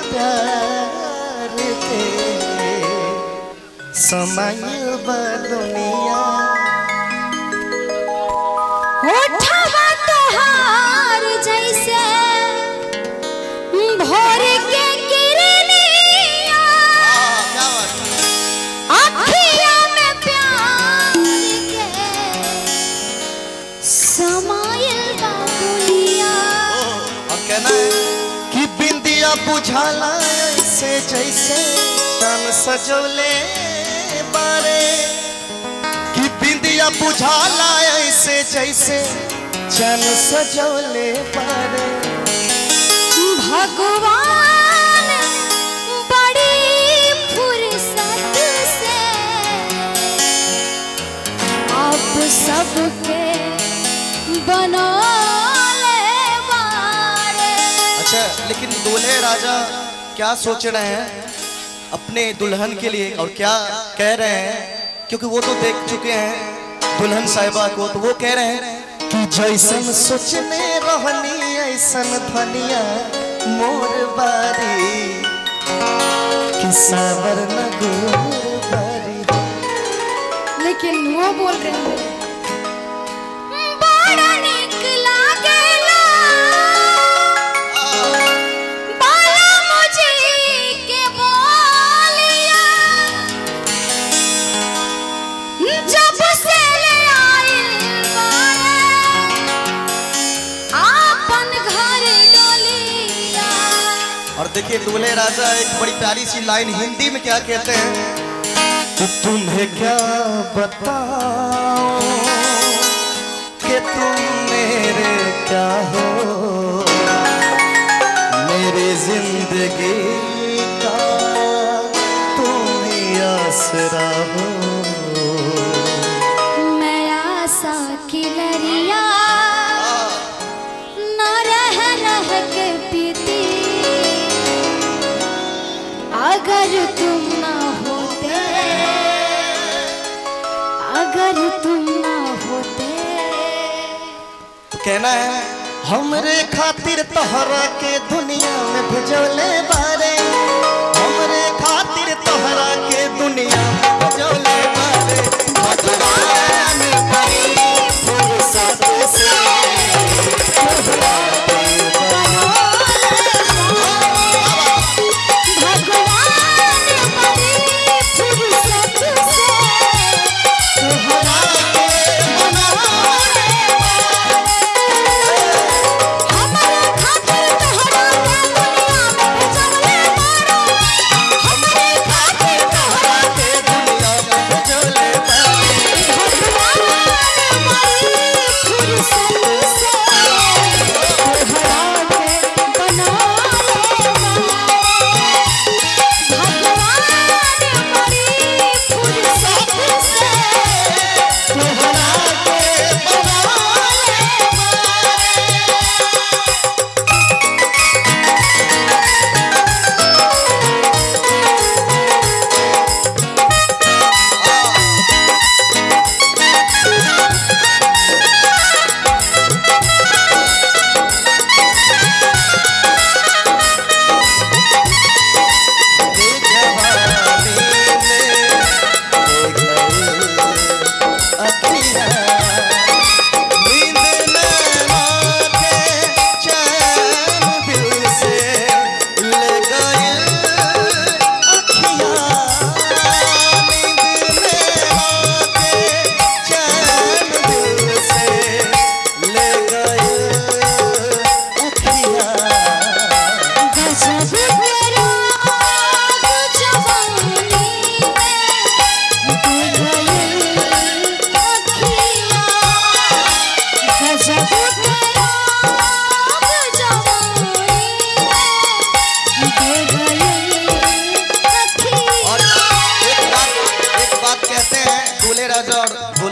में प्यार के समाइल बा दुनिया बुझाला ऐसे जैसे चन सजोले बारे। कि बिंदिया बुझाला ऐसे जैसे चन सजोले बारे। भगवान सबके बनौले लेकिन दूल्हे राजा क्या सोच रहे हैं? अपने दुल्हन के लिए और क्या कह रहे हैं? क्योंकि वो तो देख चुके हैं दुल्हन साहिबा को तो वो कह रहे हैं कि जैसन सोचने रहनी, ऐसन धनिया मोर बारी। कि सावर न लेकिन वो बोल रहे हैं देखिए दूल्हे राजा, एक बड़ी प्यारी सी लाइन हिंदी में क्या कहते हैं? तुम्हें क्या बताओ कि तुम मेरे क्या हो? मेरी ज़िंदगी का तुम ही आसरा हो? अगर तुम ना होते कहना है, हमरे खातिर तोहरा के दुनिया में भेजोले बारे। हमरे खातिर तोहरा के दुनिया में भेजोले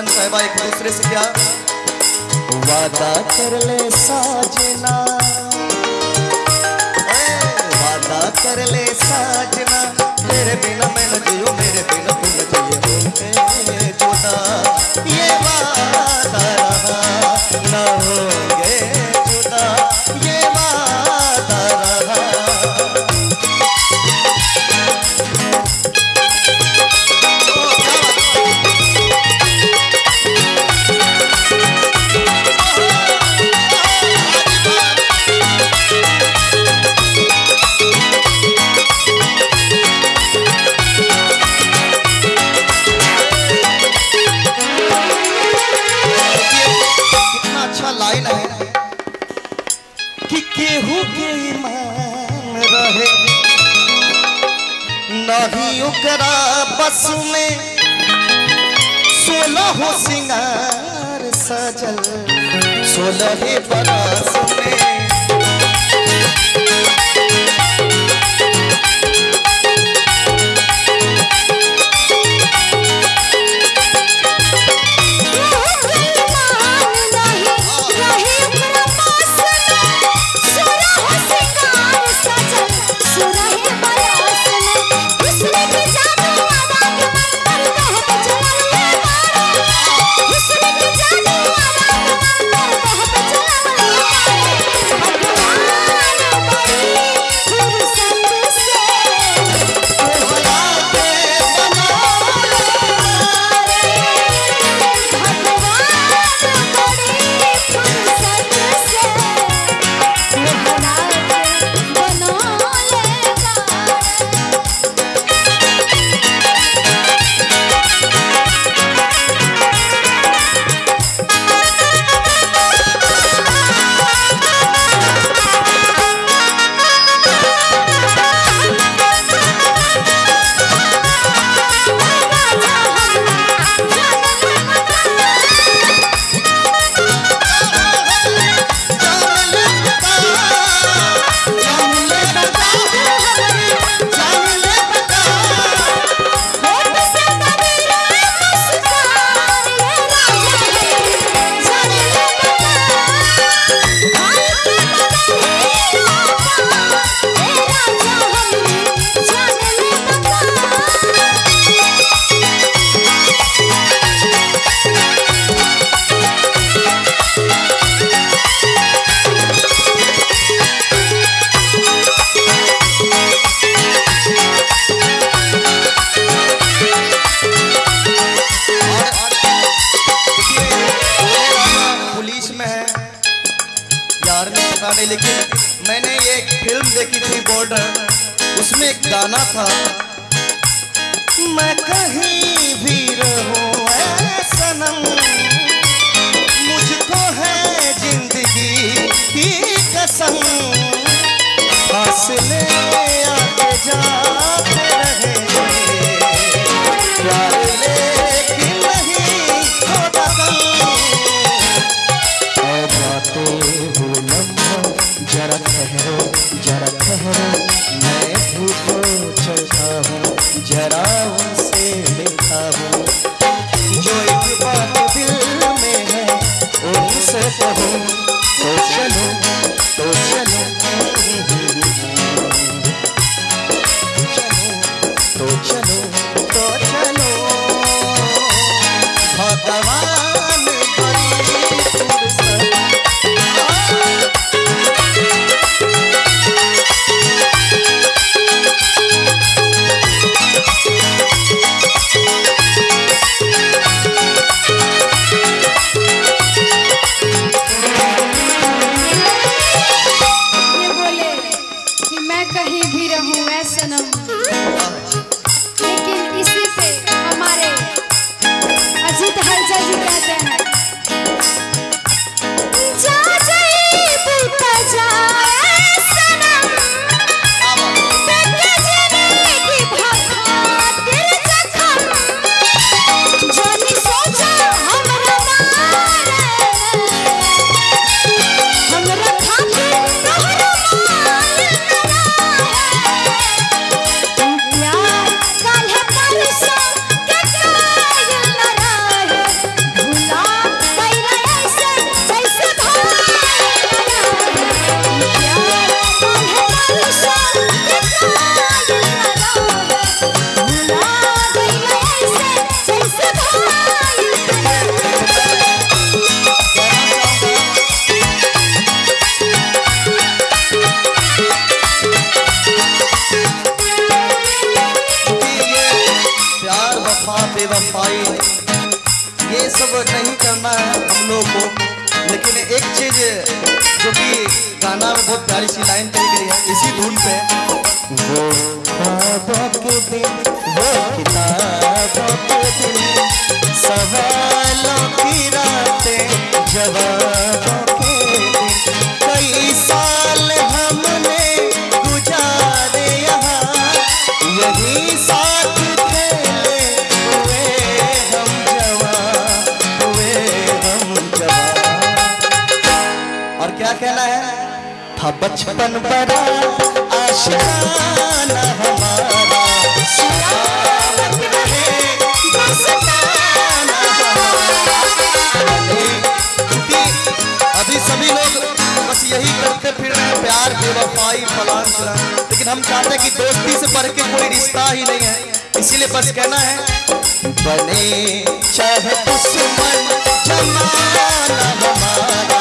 और साहबा एक दूसरे से क्या? वादा कर ले साजना। वादा कर ले साजना। मेरे बिना मैं न जियो मेरे बिना तुम न बस में सोलह सिंगार सजल सोलह बरस में na एवं पाई। ये सब नहीं करना है हम लोगों को, लेकिन एक चीज़ जो कि गाना में बहुत प्यारी सी लाइन कही गई है, इसी धुन पे। वो के दिन वो के दिन सवालों की रातें जवाब बचपन बड़ा अभी, सभी लोग बस यही करते फिर रहे प्यार बेवफाई फलान फलान लेकिन हम चाहते हैं कि दोस्ती से पढ़ के कोई रिश्ता ही नहीं है। इसीलिए बस कहना है बने चाहे दुश्मन जमाना हमारा।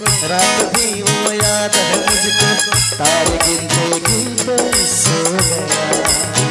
रात थी वो याद है मुझको। तारे गिनते गिनते सो गया।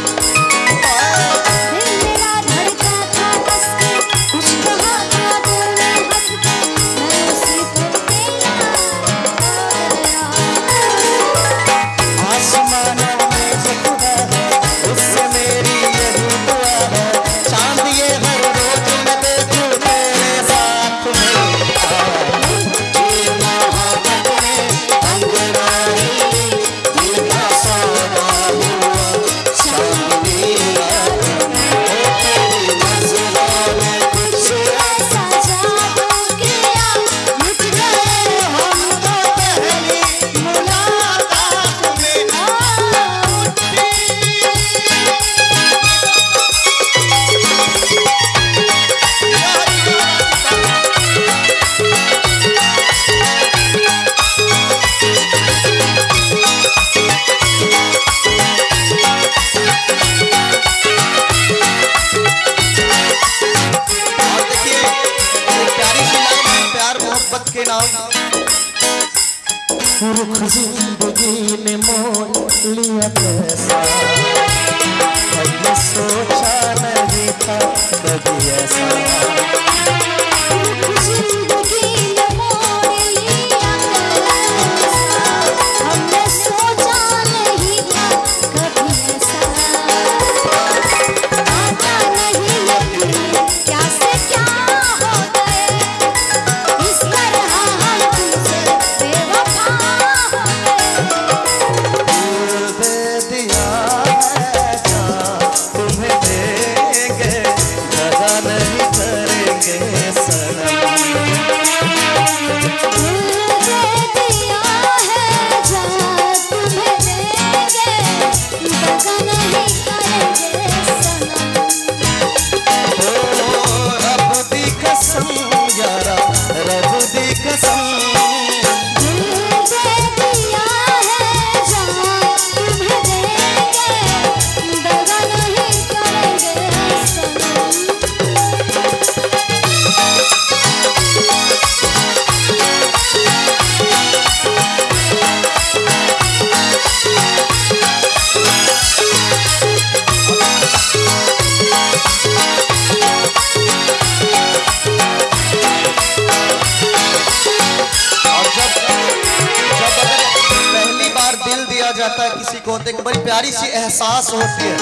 जाता है किसी को एक बड़ी प्यारी सी एहसास होती है।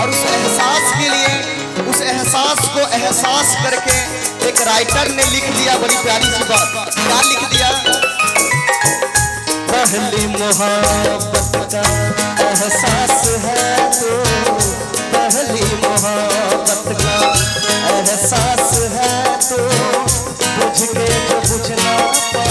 और उस एहसास के लिए, उस एहसास को एहसास करके एक राइटर ने लिख दिया बड़ी प्यारी सी बात। क्या लिख दिया? पहली मोहब्बत का एहसास है तो पहली मोहब्बत का एहसास है तो बुझके जो बुझना पा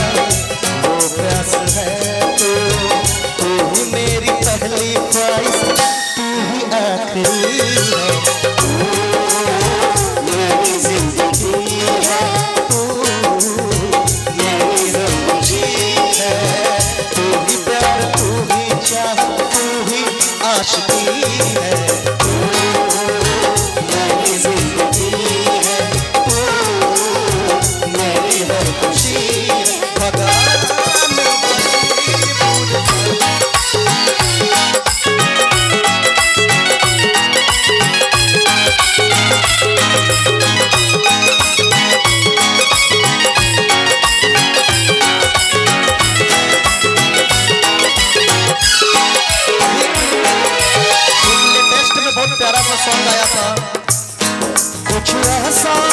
था। कुछ ऐसा